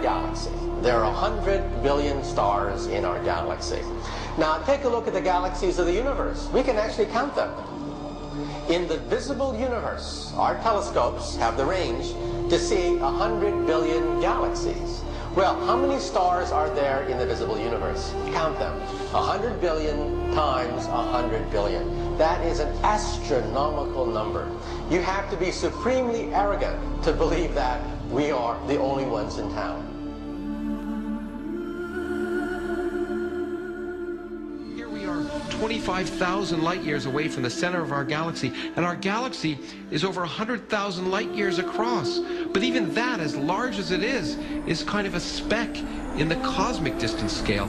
galaxy. There are 100 billion stars in our galaxy. Now take a look at the galaxies of the universe. We can actually count them. In the visible universe, our telescopes have the range to see 100 billion galaxies. Well, how many stars are there in the visible universe? Count them. 100 billion times 100 billion. That is an astronomical number. You have to be supremely arrogant to believe that we are the only ones in town. 25,000 light years away from the center of our galaxy, and our galaxy is over 100,000 light years across. But even that, as large as it is, is kind of a speck in the cosmic distance scale.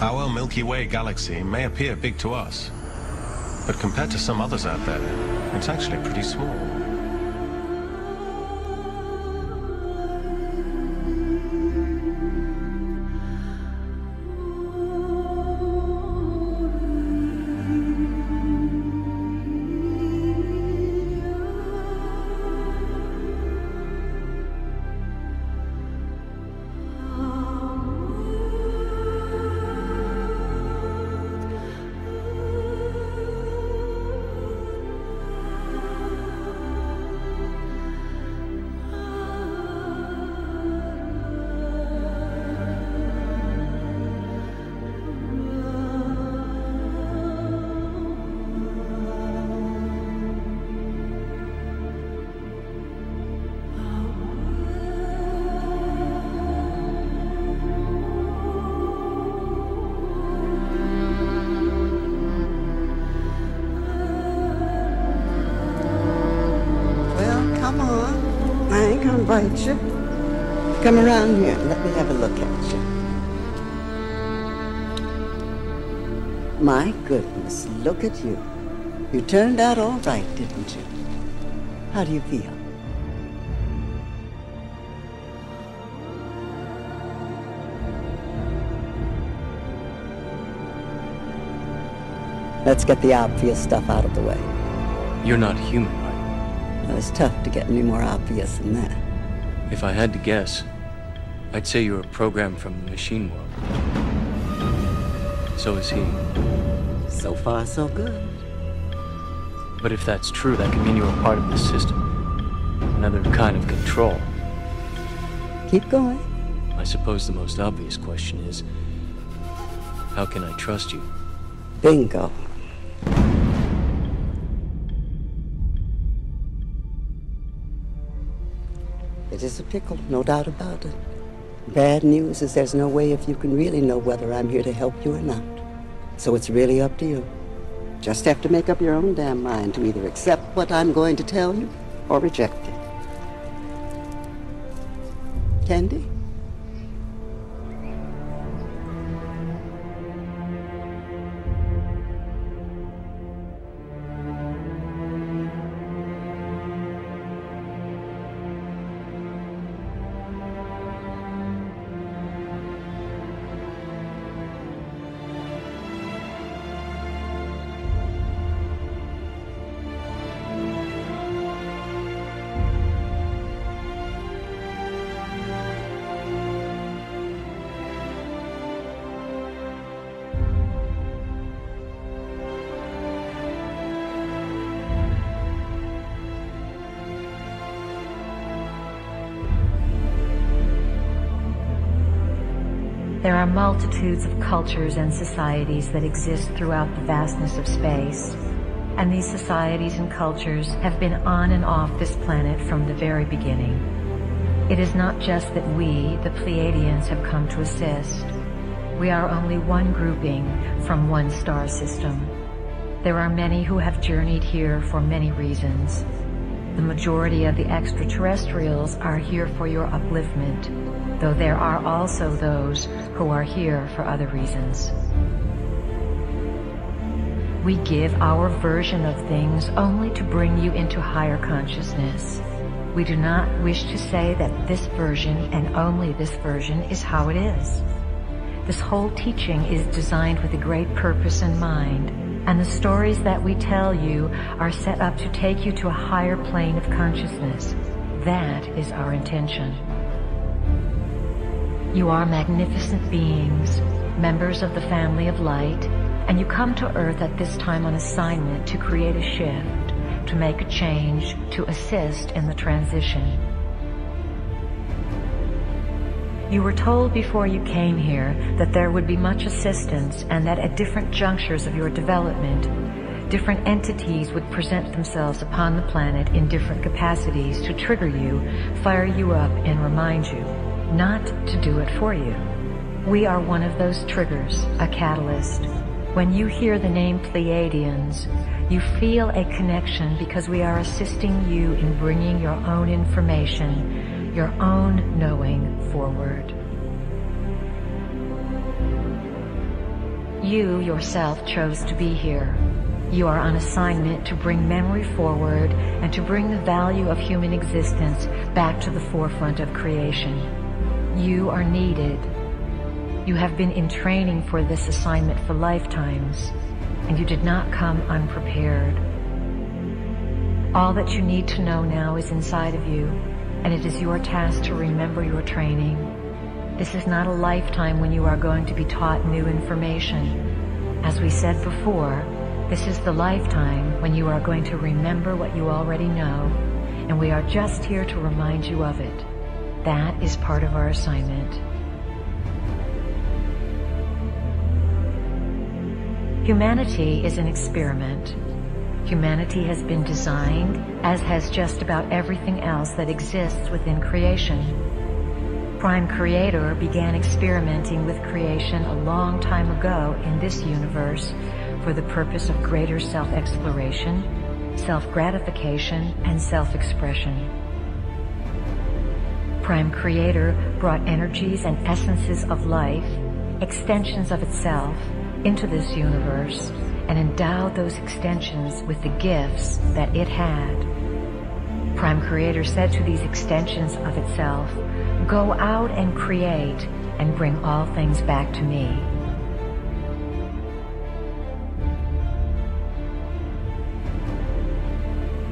Our Milky Way galaxy may appear big to us, but compared to some others out there, it's actually pretty small. Ain't you. Come around here and let me have a look at you. My goodness, look at you. You turned out all right, didn't you? How do you feel? Let's get the obvious stuff out of the way. You're not human, right? Well, it's tough to get any more obvious than that. If I had to guess, I'd say you're a program from the machine world. So is he. So far, so good. But if that's true, that could mean you're a part of the system. Another kind of control. Keep going. I suppose the most obvious question is, how can I trust you? Bingo. Is a pickle, no doubt about it. Bad news is there's no way if you can really know whether I'm here to help you or not. So it's really up to you. Just have to make up your own damn mind to either accept what I'm going to tell you or reject it. Candy? Are multitudes of cultures and societies that exist throughout the vastness of space. And these societies and cultures have been on and off this planet from the very beginning. It is not just that we, the Pleiadians, have come to assist. We are only one grouping from one star system. There are many who have journeyed here for many reasons. The majority of the extraterrestrials are here for your upliftment, though there are also those who are here for other reasons. We give our version of things only to bring you into higher consciousness. We do not wish to say that this version and only this version is how it is. This whole teaching is designed with a great purpose in mind, and the stories that we tell you are set up to take you to a higher plane of consciousness. That is our intention. You are magnificent beings, members of the family of light, and you come to Earth at this time on assignment to create a shift, to make a change, to assist in the transition. You were told before you came here that there would be much assistance and that at different junctures of your development, different entities would present themselves upon the planet in different capacities to trigger you, fire you up, and remind you, not to do it for you. We are one of those triggers, a catalyst. When you hear the name Pleiadians, you feel a connection because we are assisting you in bringing your own information, your own knowing forward. You yourself chose to be here. You are on assignment to bring memory forward and to bring the value of human existence back to the forefront of creation. You are needed. You have been in training for this assignment for lifetimes, and you did not come unprepared. All that you need to know now is inside of you, and it is your task to remember your training. This is not a lifetime when you are going to be taught new information. As we said before, this is the lifetime when you are going to remember what you already know, and we are just here to remind you of it. That is part of our assignment. Humanity is an experiment. Humanity has been designed, as has just about everything else that exists within creation. Prime Creator began experimenting with creation a long time ago in this universe for the purpose of greater self-exploration, self-gratification, and self-expression. Prime Creator brought energies and essences of life, extensions of itself, into this universe and endowed those extensions with the gifts that it had. Prime Creator said to these extensions of itself, Go out and create and bring all things back to me.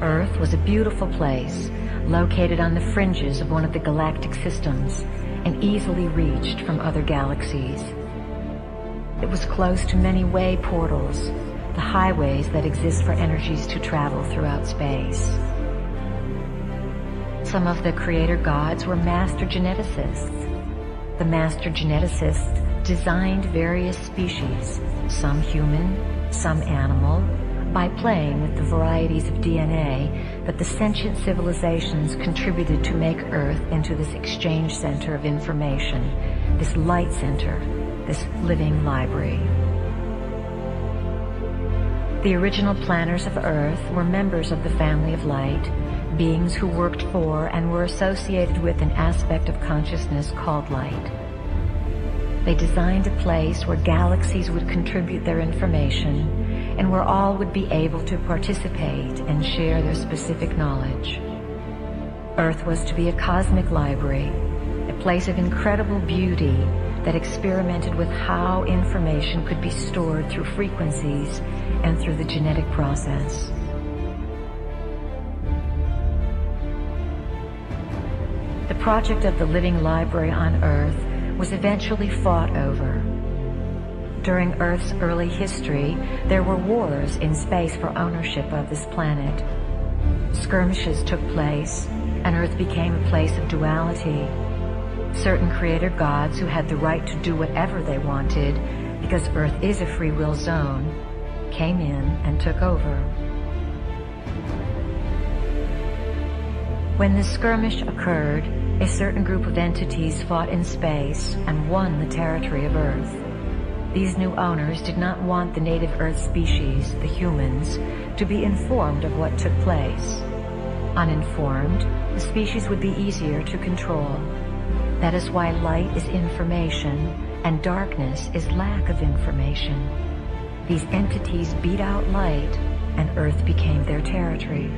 Earth was a beautiful place, located on the fringes of one of the galactic systems and easily reached from other galaxies. It was close to many way portals, the highways that exist for energies to travel throughout space. Some of the creator gods were master geneticists. The master geneticists designed various species, some human, some animal, by playing with the varieties of DNA that the sentient civilizations contributed to make Earth into this exchange center of information, this light center, this living library. The original planners of Earth were members of the family of light, beings who worked for and were associated with an aspect of consciousness called light. They designed a place where galaxies would contribute their information and where all would be able to participate and share their specific knowledge. Earth was to be a cosmic library, a place of incredible beauty that experimented with how information could be stored through frequencies and through the genetic process. The project of the Living Library on Earth was eventually fought over during Earth's early history, there were wars in space for ownership of this planet. Skirmishes took place, and Earth became a place of duality. Certain creator gods who had the right to do whatever they wanted, because Earth is a free will zone, came in and took over. When the skirmish occurred, a certain group of entities fought in space and won the territory of Earth. These new owners did not want the native Earth species, the humans, to be informed of what took place. Uninformed, the species would be easier to control. That is why light is information and darkness is lack of information. These entities beat out light and Earth became their territory.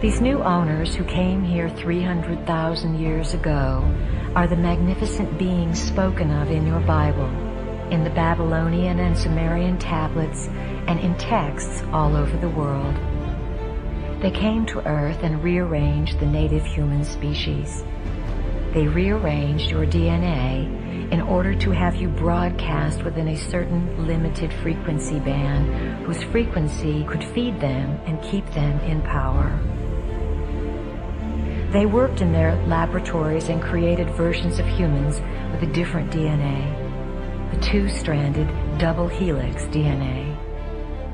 These new owners who came here 300,000 years ago are the magnificent beings spoken of in your Bible, in the Babylonian and Sumerian tablets, and in texts all over the world. They came to Earth and rearranged the native human species. They rearranged your DNA in order to have you broadcast within a certain limited frequency band whose frequency could feed them and keep them in power. They worked in their laboratories and created versions of humans with a different DNA, the two-stranded double helix DNA.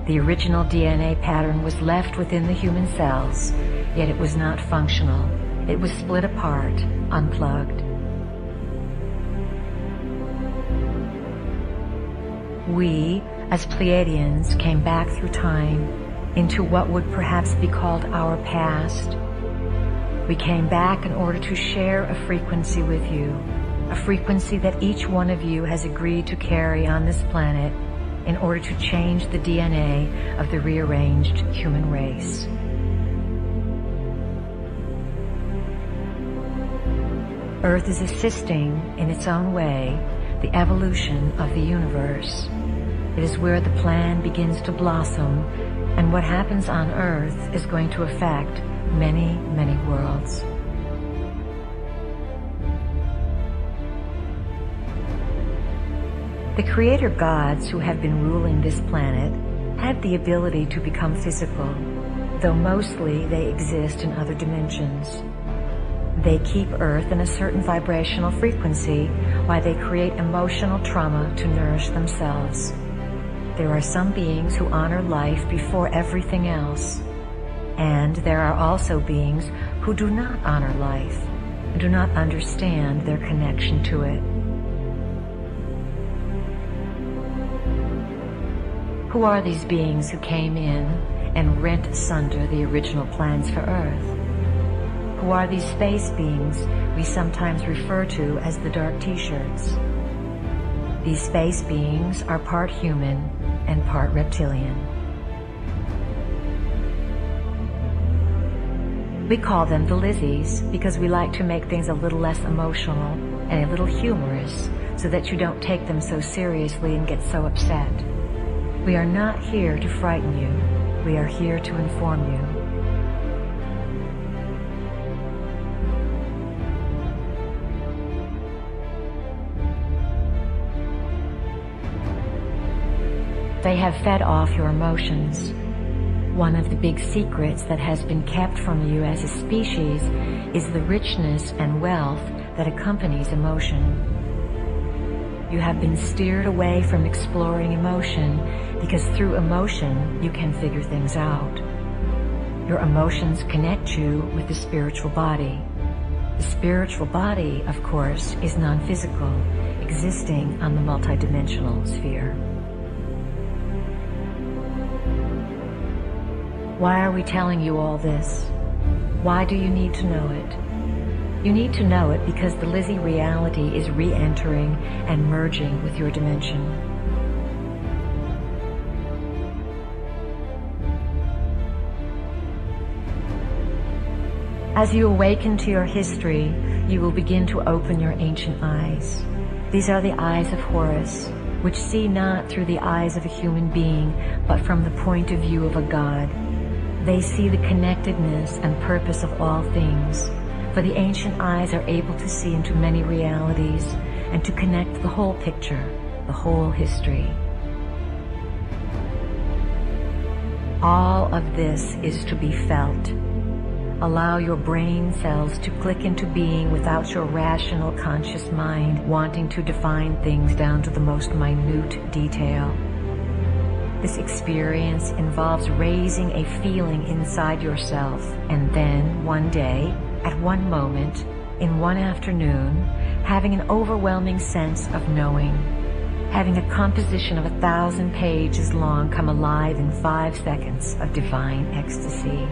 The original DNA pattern was left within the human cells, yet it was not functional. It was split apart, unplugged. We, as Pleiadians, came back through time into what would perhaps be called our past. We came back in order to share a frequency with you, a frequency that each one of you has agreed to carry on this planet in order to change the DNA of the rearranged human race. Earth is assisting, in its own way, the evolution of the universe. It is where the plan begins to blossom, and what happens on Earth is going to affect many, many worlds. The creator gods who have been ruling this planet have the ability to become physical, though mostly they exist in other dimensions. They keep Earth in a certain vibrational frequency while they create emotional trauma to nourish themselves. There are some beings who honor life before everything else. And there are also beings who do not honor life do not understand their connection to it. Who are these beings who came in and rent asunder the original plans for Earth? Who are these space beings we sometimes refer to as the dark t-shirts? These space beings are part human and part reptilian. We call them the Lizzies because we like to make things a little less emotional and a little humorous so that you don't take them so seriously and get so upset. We are not here to frighten you. We are here to inform you. They have fed off your emotions. One of the big secrets that has been kept from you as a species is the richness and wealth that accompanies emotion. You have been steered away from exploring emotion because through emotion you can figure things out. Your emotions connect you with the spiritual body. The spiritual body, of course, is non-physical, existing on the multidimensional sphere. Why are we telling you all this? Why do you need to know it? You need to know it because the Lizzie reality is re-entering and merging with your dimension. As you awaken to your history, you will begin to open your ancient eyes. These are the eyes of Horus, which see not through the eyes of a human being, but from the point of view of a god. They see the connectedness and purpose of all things, for the ancient eyes are able to see into many realities and to connect the whole picture, the whole history. All of this is to be felt. Allow your brain cells to click into being without your rational conscious mind wanting to define things down to the most minute detail. This experience involves raising a feeling inside yourself and then one day at one moment, in one afternoon, having an overwhelming sense of knowing, having a composition of a thousand pages long come alive in five seconds of divine ecstasy.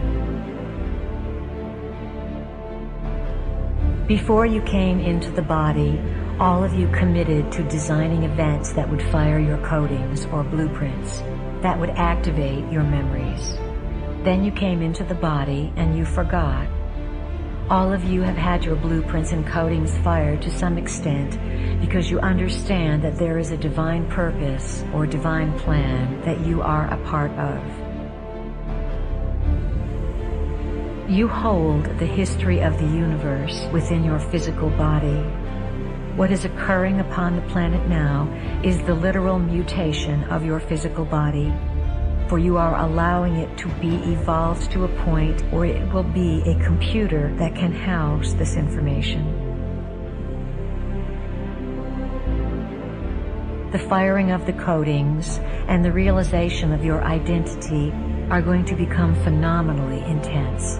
Before you came into the body, all of you committed to designing events that would fire your codings or blueprints, that would activate your memories. Then you came into the body and you forgot all of you have had your blueprints and codings fired to some extent because you understand that there is a divine purpose or divine plan that you are a part of. You hold the history of the universe within your physical body. What is occurring upon the planet now is the literal mutation of your physical body, for you are allowing it to be evolved to a point where it will be a computer that can house this information. The firing of the codings and the realization of your identity are going to become phenomenally intense.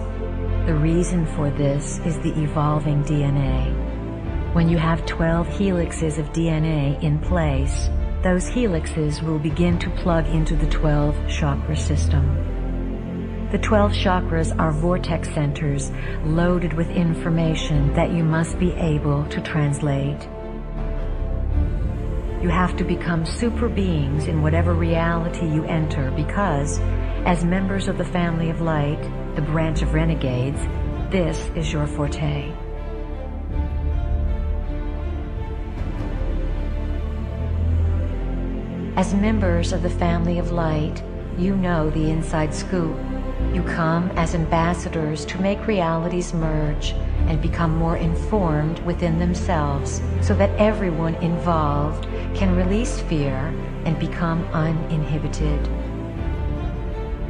The reason for this is the evolving DNA. When you have 12 helixes of DNA in place, those helixes will begin to plug into the 12 chakra system. The 12 chakras are vortex centers loaded with information that you must be able to translate. You have to become super beings in whatever reality you enter because, as members of the family of light, the branch of renegades, this is your forte. As members of the family of light, you know the inside scoop. You come as ambassadors to make realities merge and become more informed within themselves so that everyone involved can release fear and become uninhibited.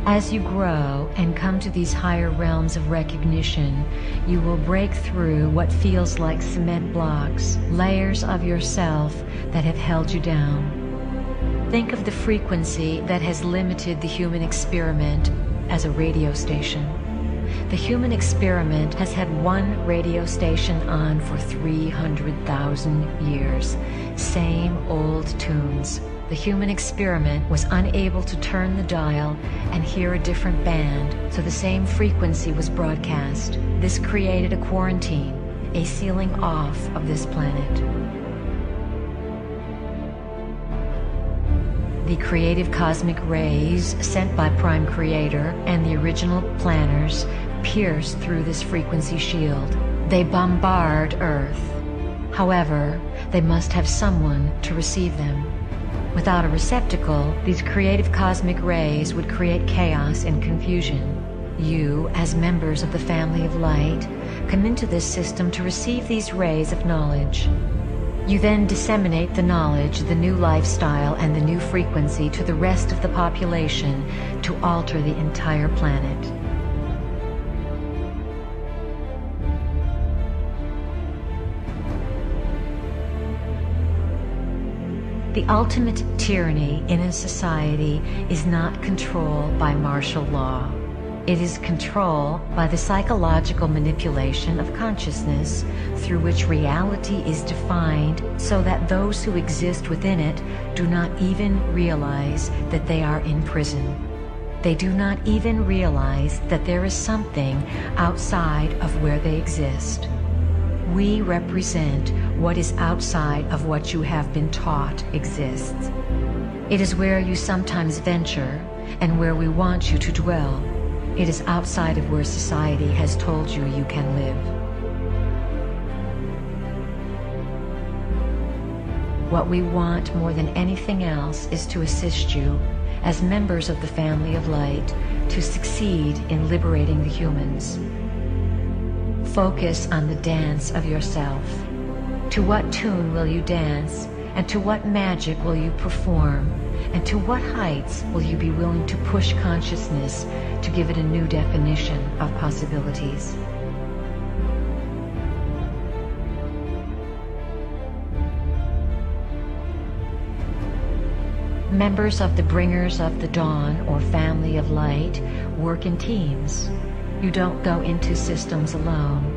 As you grow and come to these higher realms of recognition, you will break through what feels like cement blocks, layers of yourself that have held you down. Think of the frequency that has limited the human experiment as a radio station. The human experiment has had one radio station on for 300,000 years. Same old tunes. The human experiment was unable to turn the dial and hear a different band, so the same frequency was broadcast. This created a quarantine, a sealing off of this planet. The creative cosmic rays sent by Prime Creator and the original planners pierce through this frequency shield. They bombard Earth. However, they must have someone to receive them. Without a receptacle, these creative cosmic rays would create chaos and confusion. You, as members of the family of light, come into this system to receive these rays of knowledge. You then disseminate the knowledge, the new lifestyle, and the new frequency to the rest of the population to alter the entire planet. The ultimate tyranny in a society is not control by martial law. It is control by the psychological manipulation of consciousness through which reality is defined so that those who exist within it do not even realize that they are in prison. They do not even realize that there is something outside of where they exist. We represent what is outside of what you have been taught exists. It is where you sometimes venture and where we want you to dwell. It is outside of where society has told you you can live. What we want more than anything else is to assist you, as members of the family of light, to succeed in liberating the humans. Focus on the dance of yourself. To what tune will you dance, and to what magic will you perform, and to what heights will you be willing to push consciousness to give it a new definition of possibilities? Members of the Bringers of the Dawn or Family of Light work in teams. You don't go into systems alone.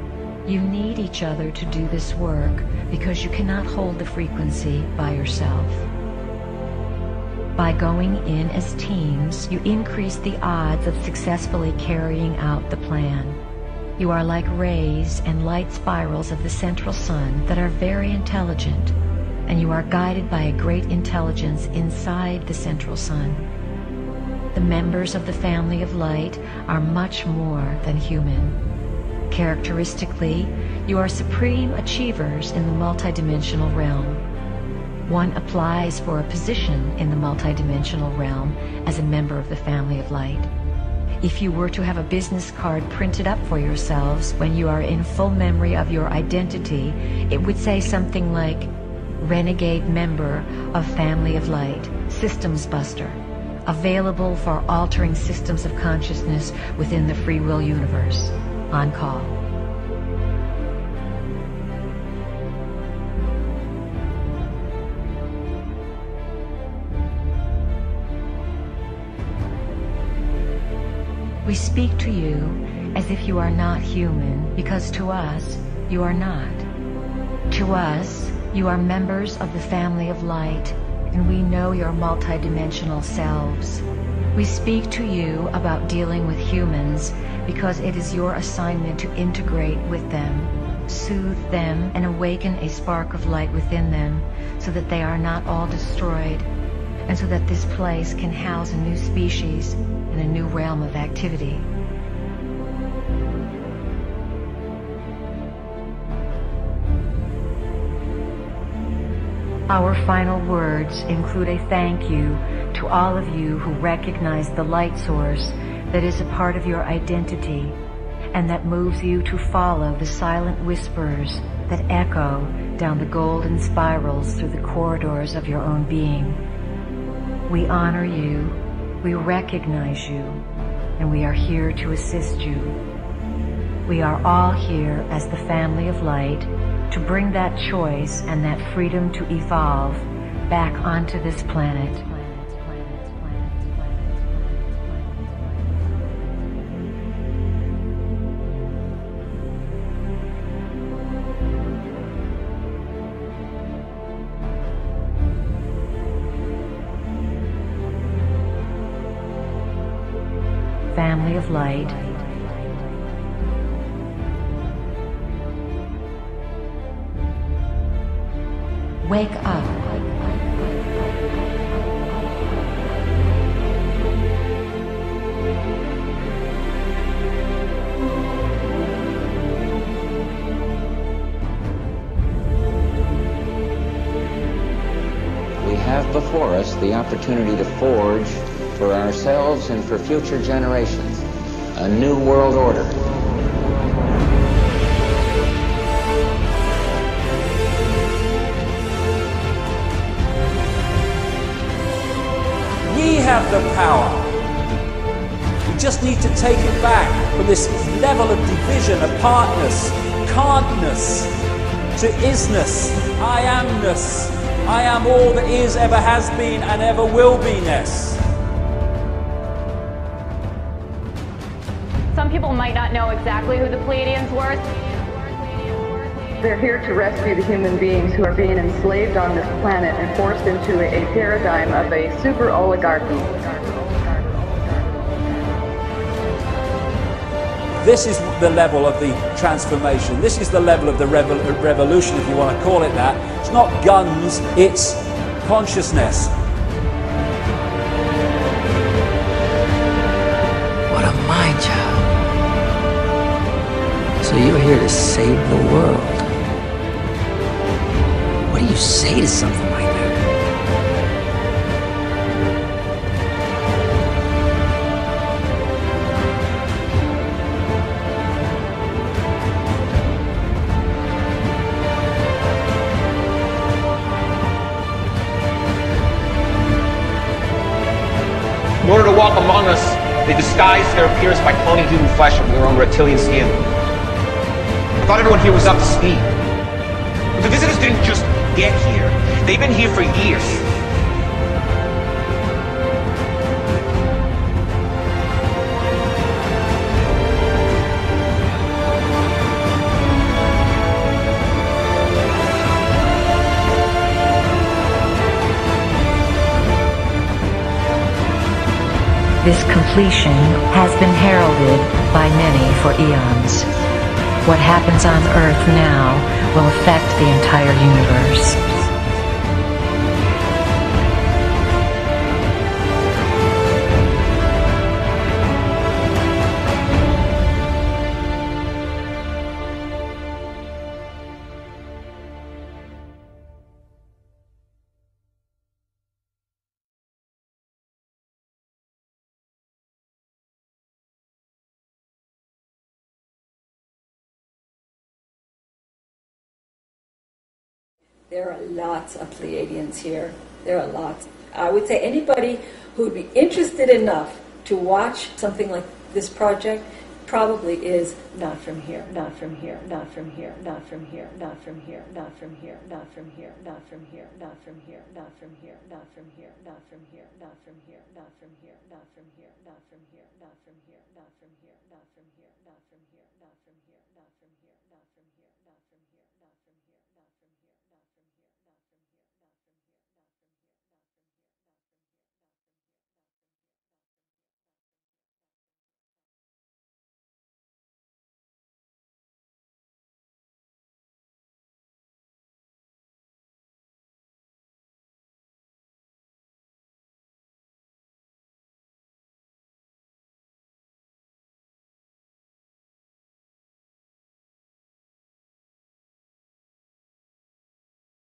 You need each other to do this work because you cannot hold the frequency by yourself. By going in as teams, you increase the odds of successfully carrying out the plan. You are like rays and light spirals of the central sun that are very intelligent, and you are guided by a great intelligence inside the central sun. The members of the family of light are much more than human. Characteristically, you are supreme achievers in the multidimensional realm. One applies for a position in the multidimensional realm as a member of the family of light. If you were to have a business card printed up for yourselves when you are in full memory of your identity, it would say something like, Renegade member of Family of Light, Systems Buster, available for altering systems of consciousness within the free will universe. On call. We speak to you as if you are not human, because to us, you are not. To us, you are members of the family of light, and we know your multidimensional selves. We speak to you about dealing with humans because it is your assignment to integrate with them, soothe them, and awaken a spark of light within them so that they are not all destroyed, and so that this place can house a new species and a new realm of activity. Our final words include a thank you to all of you who recognize the light source that is a part of your identity and that moves you to follow the silent whispers that echo down the golden spirals through the corridors of your own being. We honor you, we recognize you, and we are here to assist you. We are all here as the family of light to bring that choice and that freedom to evolve back onto this planet. Light Wake up. We have before us the opportunity to forge for ourselves and for future generations a new world order. We have the power. We just need to take it back from this level of division, apartness, can'tness, to isness, I amness. I am all that is, ever has been, and ever will be ness. Some people might not know exactly who the Pleiadians were. They're here to rescue the human beings who are being enslaved on this planet and forced into a, a paradigm of a super oligarchy. This is the level of the transformation. This is the level of the revo- revolution, if you want to call it that. It's not guns, it's consciousness. So you're here to save the world. What do you say to something like that? In order to walk among us, they disguise their appearance by cloning human flesh over their own reptilian skin. Thought everyone here was up to speed. But the visitors didn't just get here. They've been here for years. This completion has been heralded by many for eons. What happens on Earth now will affect the entire universe. Lots of Pleiadians here. There are lots. I would say anybody who would be interested enough to watch something like this project probably is not from here, not from here, not from here, not from here, not from here, not from here, not from here, not from here, not from here, not from here, not from here, not from here, not from here, not from here, not from here, not from here, not from here, not from here, not from here.